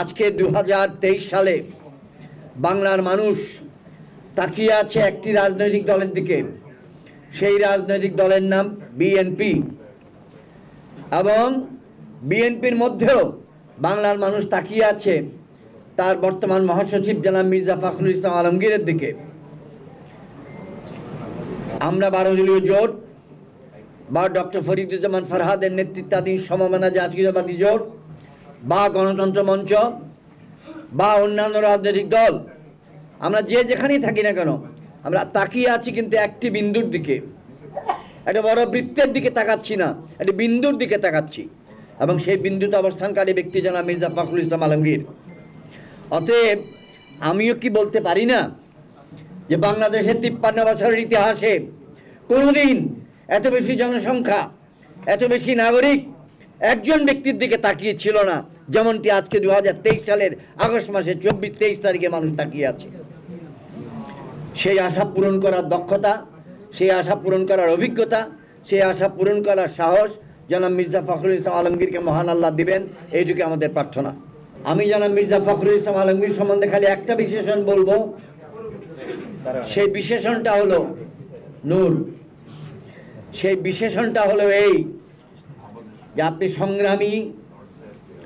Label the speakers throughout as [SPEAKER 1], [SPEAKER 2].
[SPEAKER 1] আজকে দু হাজার তেইশ সালে বাংলার মানুষ তাকিয়ে আছে একটি রাজনৈতিক দলের দিকে। সেই রাজনৈতিক দলের নাম বিএনপি এবং বিএনপির মধ্যেও বাংলার মানুষ তাকিয়ে আছে তার বর্তমান মহাসচিব জনাব মির্জা ফখরুল ইসলাম আলমগীরের দিকে। আমরা বারো দলীয় জোট বা ডক্টর ফরিদুজ্জামান ফরহাদের নেতৃত্বাধীন সমমানা জাতীয়তাবাদী জোট বা গণতন্ত্র মঞ্চ, বা অন্যান্য রাজনৈতিক দল। আমরা যে যেখানেই থাকি না কেন, আমরা তাকিয়ে আছি কিন্তু একটি বিন্দুর দিকে। একটা বড় বৃত্তের দিকে তাকাচ্ছি না, একটা বিন্দুর দিকে তাকাচ্ছি। এবং সেই বিন্দুতে অবস্থানকারী ব্যক্তি জানা মির্জা ফখরুল ইসলাম আলমগীর। অতএব, আমিও কি বলতে পারি না যে বাংলাদেশের তিপ্পান্ন বছরের ইতিহাসে কোনোদিন এত বেশি জনসংখ্যা, এত বেশি নাগরিক একজন ব্যক্তির দিকে তাকিয়ে ছিল না, যেমনটি আজকে দু হাজার তেইশ সালের আগস্ট মাসে চব্বিশ তেইশ তারিখে মানুষ তাকিয়ে আছে। সেই আশা পূরণ করার দক্ষতা, সেই আশা পূরণ করার অভিজ্ঞতা, সেই আশা পূরণ করার সাহস জনাব মির্জা ফখরুল ইসলাম আলমগীরকে মহান আল্লাহ দিবেন, এইটুকু আমাদের প্রার্থনা। আমি জনাব মির্জা ফখরুল ইসলাম আলমগীর সম্বন্ধে খালি একটা বিশেষণ বলব। সেই বিশেষণটা হলো নূর। সেই বিশেষণটা হলো এই যে আপনি সংগ্রামী,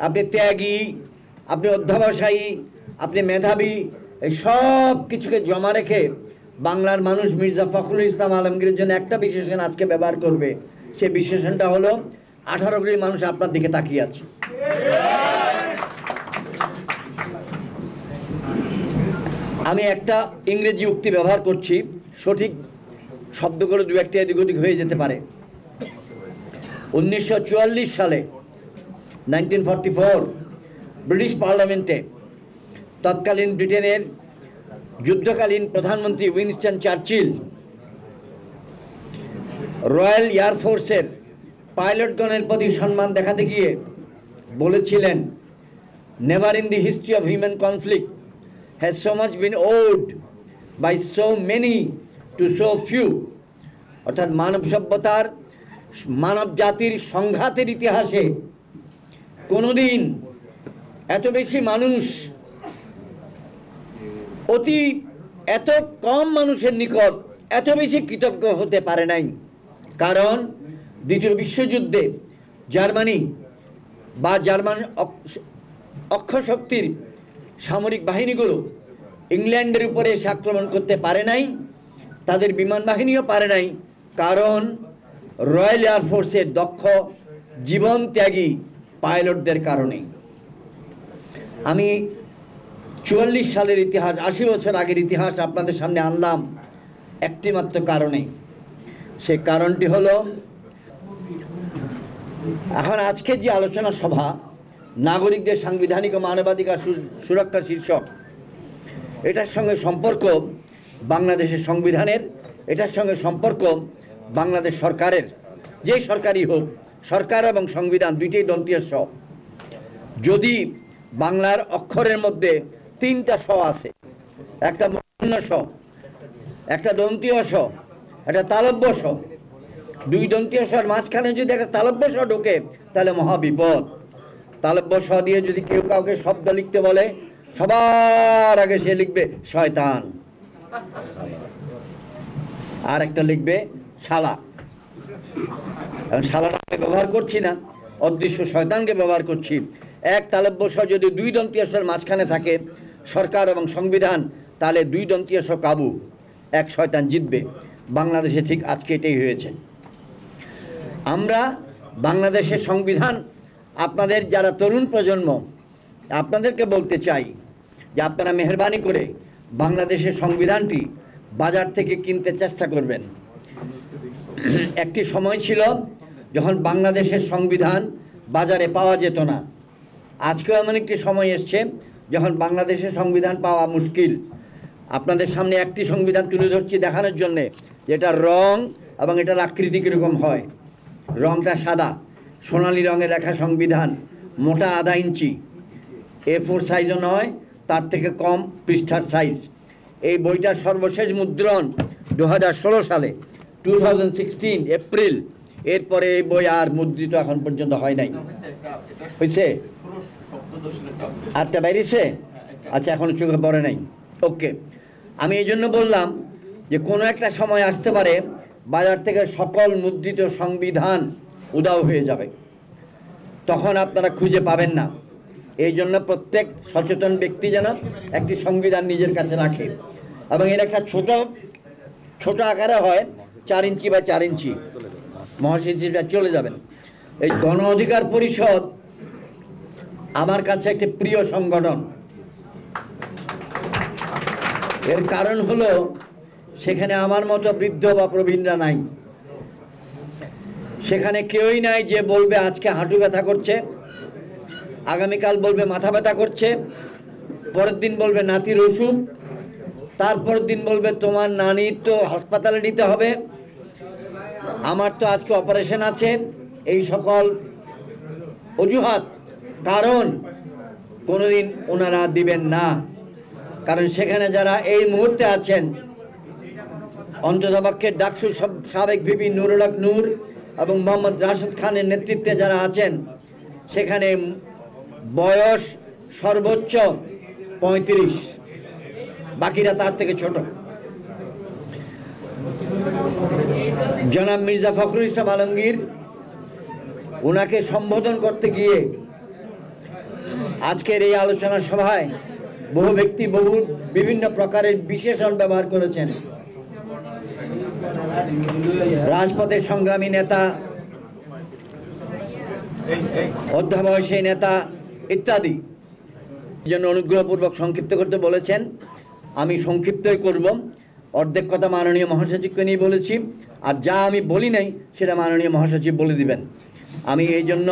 [SPEAKER 1] আপনি ত্যাগী, আপনি অধ্যবসায়ী, আপনি মেধাবী, এই সব কিছুকে জমা রেখে বাংলার মানুষ মির্জা ফখরুল ইসলাম আলমগীরের জন্য একটা বিশেষণ আজকে ব্যবহার করবে। সেই বিশেষণটা হলো, আঠারো কোটি মানুষ আপনার দিকে তাকিয়ে আছে। আমি একটা ইংরেজি উক্তি ব্যবহার করছি, সঠিক শব্দগুলো দু একটা এদিক ওদিক হয়ে যেতে পারে। উনিশশো চুয়াল্লিশ সালে নাইনটিন ব্রিটিশ পার্লামেন্টে তৎকালীন ব্রিটেনের যুদ্ধকালীন প্রধানমন্ত্রী উইনস্টন চার্চিল রয়্যাল এয়ারফোর্সের পাইলটগণের প্রতি সম্মান দেখাতে গিয়ে বলেছিলেন never in the history of human conflict has so much been owed by so many to so few অর্থাৎ মানব সভ্যতার মানব জাতির সংঘাতের ইতিহাসে কোনোদিন এত বেশি মানুষ অতি এত কম মানুষের নিকট এত বেশি কৃতজ্ঞ হতে পারে নাই। কারণ দ্বিতীয় বিশ্বযুদ্ধে জার্মানি বা জার্মান অক্ষ- অক্ষশক্তির সামরিক বাহিনীগুলো ইংল্যান্ডের উপরে এসে আক্রমণ করতে পারে নাই, তাদের বিমান বাহিনীও পারে নাই, কারণ রয়্যাল এয়ারফোর্সের দক্ষ জীবন ত্যাগী পাইলটদের কারণে। আমি চুয়াল্লিশ সালের ইতিহাস, আশি বছর আগের ইতিহাস আপনাদের সামনে আনলাম একটি মাত্র কারণে। সে কারণটি হলো, এখন আজকের যে আলোচনা সভা, নাগরিকদের সাংবিধানিক ও মানবাধিকার সুরক্ষা শীর্ষক, এটার সঙ্গে সম্পর্ক বাংলাদেশের সংবিধানের, এটার সঙ্গে সম্পর্ক বাংলাদেশ সরকারের, যেই সরকারই হোক, সরকার এবং সংবিধান দুইটাই দন্তীয় স যদি বাংলার অক্ষরের মধ্যে তিনটা স আছে, একটা মূর্ধন্য স একটা দন্তীয় স একটা তালব্য স দুই দন্তীয় স্বর মাঝখানে যদি একটা তালব্য স ঢোকে, তাহলে মহাবিপদ তালব্য স দিয়ে যদি কেউ কাউকে শব্দ লিখতে বলে, সবার আগে সে লিখবে, শয়তান। আর একটা লিখবে শালা। এখন শালাটা আমি ব্যবহার করছি না, অদৃশ্য শয়তানকে ব্যবহার করছি। এক তালব্য স যদি দুই দন্তীয়স্বর মাঝখানে থাকে, সরকার এবং সংবিধান, তাহলে দুই দন্তীয় স কাবু, এক শয়তান জিতবে। বাংলাদেশে ঠিক আজকে এটাই হয়েছে। আমরা বাংলাদেশের সংবিধান, আপনাদের যারা তরুণ প্রজন্ম, আপনাদেরকে বলতে চাই যে আপনারা মেহরবানি করে বাংলাদেশের সংবিধানটি বাজার থেকে কিনতে চেষ্টা করবেন। একটি সময় ছিল যখন বাংলাদেশের সংবিধান বাজারে পাওয়া যেত না। আজকেও এমন একটি সময় এসছে যখন বাংলাদেশের সংবিধান পাওয়া মুশকিল। আপনাদের সামনে একটি সংবিধান তুলে ধরছি দেখানোর জন্যে, যেটা রং এবং এটার আকৃতি কীরকম হয়। রংটা সাদা, সোনালি রঙের লেখা সংবিধান, মোটা আধা ইঞ্চি। এ ফোর সাইজও নয়, তার থেকে কম পৃষ্ঠার সাইজ এই বইটার সর্বশেষ মুদ্রণ দু হাজার ষোলো সালে। Two April. এরপরে এই বই আর মুদ্রিত এখন পর্যন্ত হয় নাই। হয়েছে আটটা বাইরেছে আচ্ছা এখন চোখে পড়ে নাই। ওকে। আমি এই জন্য বললাম যে কোনো একটা সময় আসতে পারে বাজার থেকে সকল মুদ্রিত সংবিধান উদাও হয়ে যাবে। তখন আপনারা খুঁজে পাবেন না। এই জন্য প্রত্যেক সচেতন ব্যক্তি যেন একটি সংবিধান নিজের কাছে রাখে। এবং এর একটা ছোট ছোট আকারে হয় চার ইঞ্চি বা চার ইঞ্চি। মহাসচিবরা চলে যাবেন। এই গণ অধিকার পরিষদ আমার কাছে একটি প্রিয় সংগঠন। এর কারণ হলো, সেখানে আমার মতো বৃদ্ধ বা প্রবীণরা নাই। সেখানে কেউই নাই যে বলবে আজকে হাঁটু ব্যথা করছে, আগামীকাল বলবে মাথা ব্যথা করছে, পরের দিন বলবে নাতির ওষুধ তারপরের দিন বলবে তোমার নানির তো হাসপাতালে নিতে হবে। আমার তো আজকে অপারেশন আছে। এই সকল অজুহাত, কারণ কোনোদিন ওনারা দিবেন না। কারণ সেখানে যারা এই মুহূর্তে আছেন, অন্ততপক্ষে ডাকসুর সব- সাবেক ভিপি নুরুল হক নূর এবং মোহাম্মদ রাশেদ খানের নেতৃত্বে যারা আছেন, সেখানে বয়স সর্বোচ্চ পঁয়ত্রিশ। বাকিরা তার থেকে ছোট। জনাব মির্জা ফখরুল ইসলাম আলমগীর ওনাকে সম্বোধন করতে গিয়ে আজকের এই আলোচনা সভায় বহু ব্যক্তি বহু বিভিন্ন প্রকারের বিশেষণ ব্যবহার করেছেন। রাজপথের সংগ্রামী নেতা অধ্যাবয়সী নেতা ইত্যাদি। জন্য অনুগ্রহপূর্বক সংক্ষিপ্ত করতে বলেছেন। আমি সংক্ষিপ্তই করব। অর্ধেক কথা মাননীয় মহাসচিবকে নিয়ে বলেছি। আর যা আমি বলি নাই সেটা মাননীয় মহাসচিব বলে দিবেন। আমি এই জন্য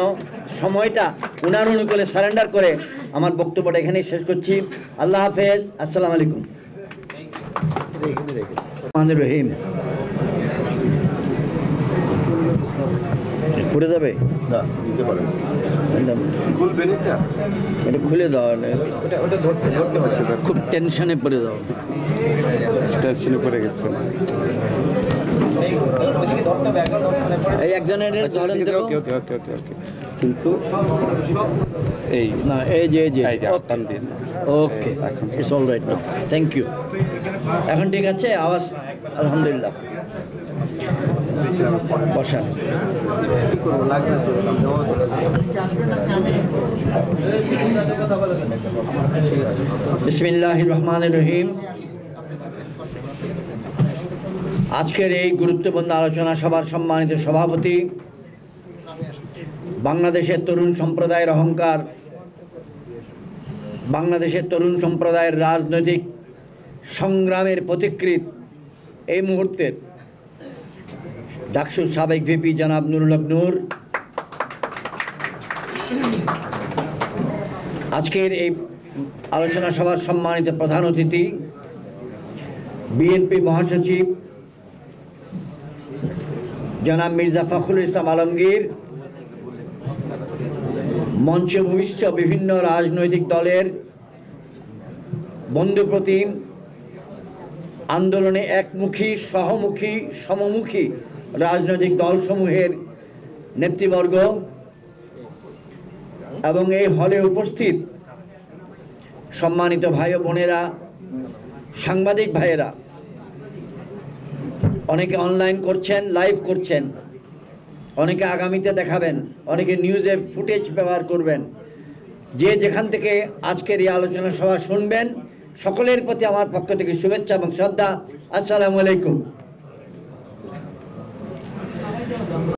[SPEAKER 1] সময়টা উনার অনুকূলে সারেন্ডার করে আমার বক্তব্যটা এখানেই শেষ করছি। আল্লাহ হাফেজ আসসালামু আলাইকুম। রহিম। পড়ে যাবে?
[SPEAKER 2] না দিতে পারেন খুলবেন এটা?
[SPEAKER 1] এটা খুলে দাও। খুব টেনশনে পড়ে দাও
[SPEAKER 2] টেনশনে পড়ে গেছে।
[SPEAKER 1] এই একজনের ধরেন
[SPEAKER 2] ওকে ওকে ওকে ওকে ওকে। কিন্তু এই
[SPEAKER 1] না এই যে এই যে ওকে।
[SPEAKER 2] এখন
[SPEAKER 1] it's all right thank you এখন ঠিক আছে আওয়াজ আলহামদুলিল্লাহ। বসান। বিসমিল্লাহ রহমান রহিম। আজকের এই গুরুত্বপূর্ণ আলোচনা সভার সম্মানিত সভাপতি, বাংলাদেশের তরুণ সম্প্রদায়ের অহংকার, বাংলাদেশের তরুণ সম্প্রদায়ের রাজনৈতিক সংগ্রামের প্রতিকৃত এই মুহূর্তের ডাকসুর সাবেক ভিপি জনাব নুরুল নূর, আজকের এই আলোচনা সভার সম্মানিত প্রধান অতিথি, বিএনপি মহাসচিব জনাব মির্জা ফখরুল ইসলাম আলমগীর, মঞ্চে ভূমিষ্ঠ বিভিন্ন রাজনৈতিক দলের বন্ধুপ্রতিম আন্দোলনে একমুখী, সহমুখী, সমমুখী রাজনৈতিক দলসমূহের নেতৃবর্গ এবং এই হলে উপস্থিত সম্মানিত ভাই বোনেরা, সাংবাদিক ভাইয়েরা অনেকে অনলাইন করছেন লাইভ করছেন। অনেকে আগামীতে দেখাবেন, অনেকে নিউজের ফুটেজ ব্যবহার করবেন। যে যেখান থেকে আজকের এই আলোচনা সভা শুনবেন, সকলের প্রতি আমার পক্ষ থেকে শুভেচ্ছা এবং শ্রদ্ধা। আসসালামু আলাইকুম।